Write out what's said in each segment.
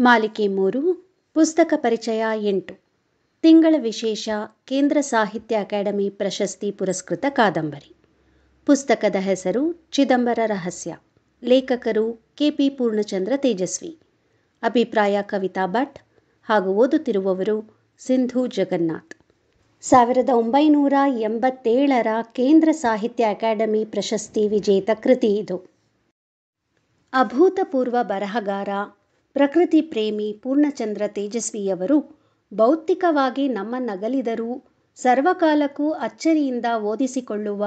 ಮಾಲಿಕೆ ಮೂರು, ಪುಸ್ತಕ ಪರಿಚಯ ಎಂಟು. ತಿಂಗಳ ವಿಶೇಷ ಕೇಂದ್ರ ಸಾಹಿತ್ಯ ಅಕಾಡೆಮಿ ಪ್ರಶಸ್ತಿ ಪುರಸ್ಕೃತ ಕಾದಂಬರಿ. ಪುಸ್ತಕದ ಹೆಸರು ಚಿದಂಬರ ರಹಸ್ಯ. ಲೇಖಕರು ಕೆಪಿ ಪೂರ್ಣಚಂದ್ರ ತೇಜಸ್ವಿ. ಅಭಿಪ್ರಾಯ ಕವಿತಾ ಭಟ್ ಹಾಗೂ ಓದುತ್ತಿರುವವರು ಸಿಂಧು ಜಗನ್ನಾಥ್. ಸಾವಿರದ ಒಂಬೈನೂರ ಎಂಬತ್ತೇಳರ ಕೇಂದ್ರ ಸಾಹಿತ್ಯ ಅಕಾಡೆಮಿ ಪ್ರಶಸ್ತಿ ವಿಜೇತ ಕೃತಿ ಇದು. ಅಭೂತಪೂರ್ವ ಬರಹಗಾರ ಪ್ರಕೃತಿ ಪ್ರೇಮಿ ಪೂರ್ಣಚಂದ್ರ ತೇಜಸ್ವಿಯವರು ಭೌತಿಕವಾಗಿ ನಮ್ಮ ನಗಲಿದರೂ ಸರ್ವಕಾಲಕ್ಕೂ ಅಚ್ಚರಿಯಿಂದ ಓದಿಸಿಕೊಳ್ಳುವ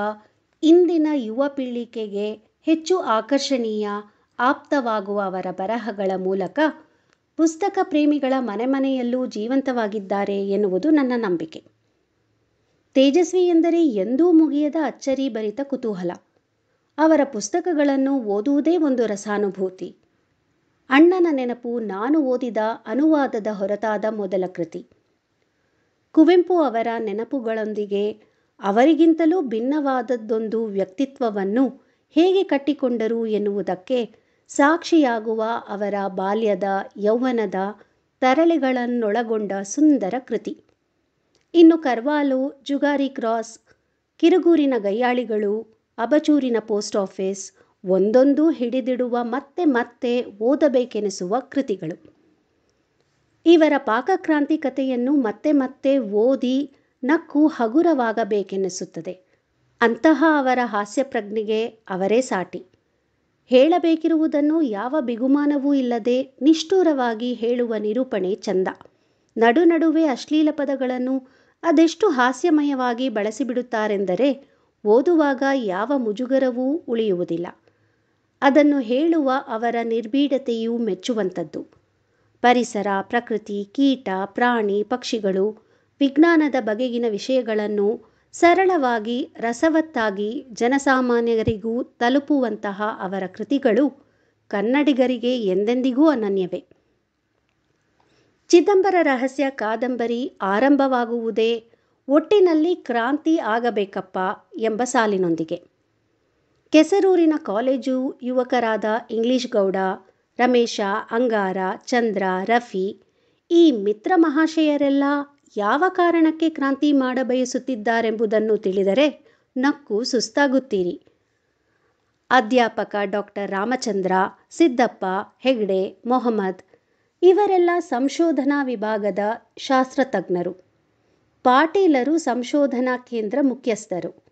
ಇಂದಿನ ಯುವ ಪೀಳಿಗೆಗೆ ಹೆಚ್ಚು ಆಕರ್ಷಣೀಯ, ಆಪ್ತವಾಗುವ ಅವರ ಬರಹಗಳ ಮೂಲಕ ಪುಸ್ತಕ ಪ್ರೇಮಿಗಳ ಮನೆ ಮನೆಯಲ್ಲೂ ಜೀವಂತವಾಗಿದ್ದಾರೆ ಎನ್ನುವುದು ನನ್ನ ನಂಬಿಕೆ. ತೇಜಸ್ವಿ ಎಂದರೆ ಎಂದೂ ಮುಗಿಯದ ಅಚ್ಚರಿ ಭರಿತ ಕುತೂಹಲ. ಅವರ ಪುಸ್ತಕಗಳನ್ನು ಓದುವುದೇ ಒಂದು ರಸಾನುಭೂತಿ. ಅಣ್ಣನ ನೆನಪು ನಾನು ಓದಿದ ಅನುವಾದದ ಹೊರತಾದ ಮೊದಲ ಕೃತಿ. ಕುವೆಂಪು ಅವರ ನೆನಪುಗಳೊಂದಿಗೆ ಅವರಿಗಿಂತಲೂ ಭಿನ್ನವಾದದ್ದೊಂದು ವ್ಯಕ್ತಿತ್ವವನ್ನು ಹೇಗೆ ಕಟ್ಟಿಕೊಂಡರು ಎನ್ನುವುದಕ್ಕೆ ಸಾಕ್ಷಿಯಾಗುವ ಅವರ ಬಾಲ್ಯದ ಯೌವನದ ತರಳೆಗಳನ್ನೊಳಗೊಂಡ ಸುಂದರ ಕೃತಿ. ಇನ್ನು ಕರ್ವಾಲು, ಜುಗಾರಿ ಕ್ರಾಸ್, ಕಿರುಗೂರಿನ ಗಯ್ಯಾಳಿಗಳು ಅಬಚೂರಿನ ಪೋಸ್ಟ್ ಆಫೀಸ್ ಒಂದೊಂದು ಹಿಡಿದಿಡುವ ಮತ್ತೆ ಮತ್ತೆ ಓದಬೇಕೆನಿಸುವ ಕೃತಿಗಳು. ಇವರ ಪಾಕಕ್ರಾಂತಿ ಕಥೆಯನ್ನು ಮತ್ತೆ ಮತ್ತೆ ಓದಿ ನಕ್ಕು ಹಗುರವಾಗಬೇಕೆನಿಸುತ್ತದೆ. ಅಂತಹ ಅವರ ಹಾಸ್ಯಪ್ರಜ್ಞೆಗೆ ಅವರೇ ಸಾಟಿ. ಹೇಳಬೇಕಿರುವುದನ್ನು ಯಾವ ಬಿಗುಮಾನವೂ ಇಲ್ಲದೆ ನಿಷ್ಠುರವಾಗಿ ಹೇಳುವ ನಿರೂಪಣೆ ಚಂದ. ನಡು ನಡುವೆ ಅಶ್ಲೀಲ ಪದಗಳನ್ನು ಅದೆಷ್ಟು ಹಾಸ್ಯಮಯವಾಗಿ ಬಳಸಿಬಿಡುತ್ತಾರೆಂದರೆ ಓದುವಾಗ ಯಾವ ಮುಜುಗರವೂ ಉಳಿಯುವುದಿಲ್ಲ. ಅದನ್ನು ಹೇಳುವ ಅವರ ನಿರ್ಭೀಡತೆಯೂ ಮೆಚ್ಚುವಂಥದ್ದು. ಪರಿಸರ, ಪ್ರಕೃತಿ, ಕೀಟ, ಪ್ರಾಣಿ, ಪಕ್ಷಿಗಳು, ವಿಜ್ಞಾನದ ಬಗೆಗಿನ ವಿಷಯಗಳನ್ನು ಸರಳವಾಗಿ, ರಸವತ್ತಾಗಿ ಜನಸಾಮಾನ್ಯರಿಗೂ ತಲುಪುವಂತಹ ಅವರ ಕೃತಿಗಳು ಕನ್ನಡಿಗರಿಗೆ ಎಂದೆಂದಿಗೂ ಅನನ್ಯವೇ. ಚಿದಂಬರ ರಹಸ್ಯ ಕಾದಂಬರಿ ಆರಂಭವಾಗುವುದೇ ಒಟ್ಟಿನಲ್ಲಿ ಕ್ರಾಂತಿ ಆಗಬೇಕಪ್ಪ ಎಂಬ ಸಾಲಿನೊಂದಿಗೆ. ಕೆಸರೂರಿನ ಕಾಲೇಜು ಯುವಕರಾದ ಇಂಗ್ಲಿಷ್ ಗೌಡ, ರಮೇಶ, ಅಂಗಾರ, ಚಂದ್ರ, ರಫಿ. ಈ ಮಿತ್ರ ಮಹಾಶಯರೆಲ್ಲ ಯಾವ ಕಾರಣಕ್ಕೆ ಕ್ರಾಂತಿ ಮಾಡಬಯಸುತ್ತಿದ್ದಾರೆಂಬುದನ್ನು ತಿಳಿದರೆ ನಕ್ಕು ಸುಸ್ತಾಗುತ್ತೀರಿ. ಅಧ್ಯಾಪಕ ಡಾಕ್ಟರ್ ರಾಮಚಂದ್ರ, ಸಿದ್ದಪ್ಪ, ಹೆಗ್ಡೆ, ಮೊಹಮ್ಮದ್ ಇವರೆಲ್ಲ ಸಂಶೋಧನಾ ವಿಭಾಗದ ಶಾಸ್ತ್ರತಜ್ಞರು. ಪಾಟೀಲರು ಸಂಶೋಧನಾ ಕೇಂದ್ರ ಮುಖ್ಯಸ್ಥರು.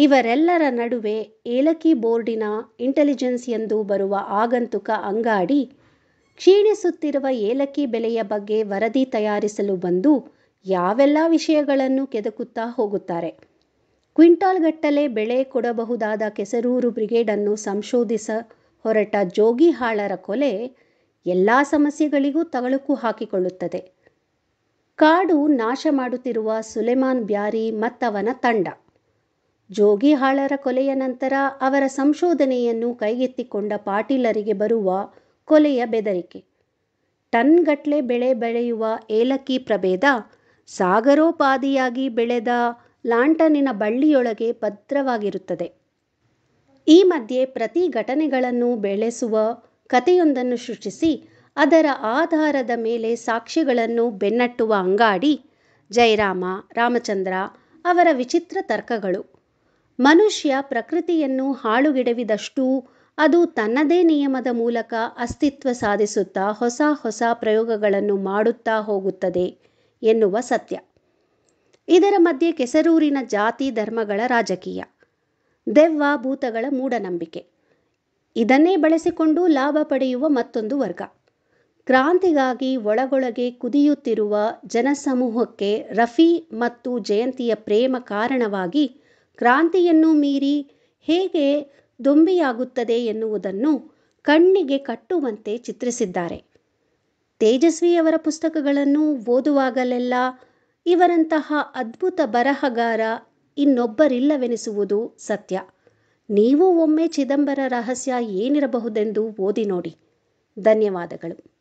ಇವರೆಲ್ಲರ ನಡುವೆ ಏಲಕ್ಕಿ ಬೋರ್ಡಿನ ಇಂಟೆಲಿಜೆನ್ಸ್ ಎಂದು ಬರುವ ಆಗಂತುಕ ಅಂಗಾಡಿ ಕ್ಷೀಣಿಸುತ್ತಿರುವ ಏಲಕ್ಕಿ ಬೆಲೆಯ ಬಗ್ಗೆ ವರದಿ ತಯಾರಿಸಲು ಬಂದು ಯಾವೆಲ್ಲ ವಿಷಯಗಳನ್ನು ಕೆದಕುತ್ತಾ ಹೋಗುತ್ತಾರೆ. ಕ್ವಿಂಟಾಲ್ಗಟ್ಟಲೆ ಬೆಳೆ ಕೊಡಬಹುದಾದ ಕೆಸರೂರು ಬ್ರಿಗೇಡನ್ನು ಸಂಶೋಧಿಸ ಹೊರಟ ಜೋಗಿಹಾಳರ ಕೊಲೆ ಎಲ್ಲ ಸಮಸ್ಯೆಗಳಿಗೂ ತಗಳುಕು ಹಾಕಿಕೊಳ್ಳುತ್ತದೆ. ಕಾಡು ನಾಶ ಮಾಡುತ್ತಿರುವ ಸುಲೆಮಾನ್ ಬ್ಯಾರಿ ಮತ್ತವನ ತಂಡ. ಜೋಗಿಹಾಳರ ಕೊಲೆಯ ನಂತರ ಅವರ ಸಂಶೋಧನೆಯನ್ನು ಕೈಗೆತ್ತಿಕೊಂಡ ಪಾಟೀಲರಿಗೆ ಬರುವ ಕೊಲೆಯ ಬೆದರಿಕೆ. ಟನ್ಗಟ್ಲೆ ಬೆಳೆ ಬೆಳೆಯುವ ಏಲಕ್ಕಿ ಪ್ರಭೇದ, ಸಾಗರೋಪಾದಿಯಾಗಿ ಬೆಳೆದ ಲಾಂಟನಿನ ಬಳ್ಳಿಯೊಳಗೆ ಭದ್ರವಾಗಿರುತ್ತದೆ. ಈ ಮಧ್ಯೆ ಪ್ರತಿ ಘಟನೆಗಳನ್ನು ಬೆಳೆಸುವ ಕಥೆಯೊಂದನ್ನು ಸೃಷ್ಟಿಸಿ, ಅದರ ಆಧಾರದ ಮೇಲೆ ಸಾಕ್ಷಿಗಳನ್ನು ಬೆನ್ನಟ್ಟುವ ಅಂಗಾಡಿ ಜಯರಾಮ, ರಾಮಚಂದ್ರ ಅವರ ವಿಚಿತ್ರ ತರ್ಕಗಳು. ಮನುಷ್ಯ ಪ್ರಕೃತಿಯನ್ನು ಹಾಳುಗೆಡವಿದಷ್ಟೂ ಅದು ತನ್ನದೇ ನಿಯಮದ ಮೂಲಕ ಅಸ್ತಿತ್ವ ಸಾಧಿಸುತ್ತಾ ಹೊಸ ಹೊಸ ಪ್ರಯೋಗಗಳನ್ನು ಮಾಡುತ್ತಾ ಹೋಗುತ್ತದೆ ಎನ್ನುವ ಸತ್ಯ. ಇದರ ಮಧ್ಯೆ ಕೆಸರೂರಿನ ಜಾತಿ ಧರ್ಮಗಳ ರಾಜಕೀಯ. ದೆವ್ವ ಭೂತಗಳ ಮೂಢನಂಬಿಕೆ. ಇದನ್ನೇ ಬಳಸಿಕೊಂಡು ಲಾಭ ಪಡೆಯುವ ಮತ್ತೊಂದು ವರ್ಗ. ಕ್ರಾಂತಿಗಾಗಿ ಒಳಗೊಳಗೆ ಕುದಿಯುತ್ತಿರುವ ಜನಸಮೂಹಕ್ಕೆ ರಫಿ ಮತ್ತು ಜಯಂತಿಯ ಪ್ರೇಮ ಕಾರಣವಾಗಿ ಕ್ರಾಂತಿಯನ್ನು ಮೀರಿ ಹೇಗೆ ದೊಂಬಿಯಾಗುತ್ತದೆ ಎನ್ನುವುದನ್ನು ಕಣ್ಣಿಗೆ ಕಟ್ಟುವಂತೆ ಚಿತ್ರಿಸಿದ್ದಾರೆ. ತೇಜಸ್ವಿಯವರ ಪುಸ್ತಕಗಳನ್ನು ಓದುವಾಗಲೆಲ್ಲ ಇವರಂತಹ ಅದ್ಭುತ ಬರಹಗಾರ ಇನ್ನೊಬ್ಬರಿಲ್ಲವೆನಿಸುವುದು ಸತ್ಯ. ನೀವು ಒಮ್ಮೆ ಚಿದಂಬರ ರಹಸ್ಯ ಏನಿರಬಹುದೆಂದು ಓದಿ ನೋಡಿ. ಧನ್ಯವಾದಗಳು.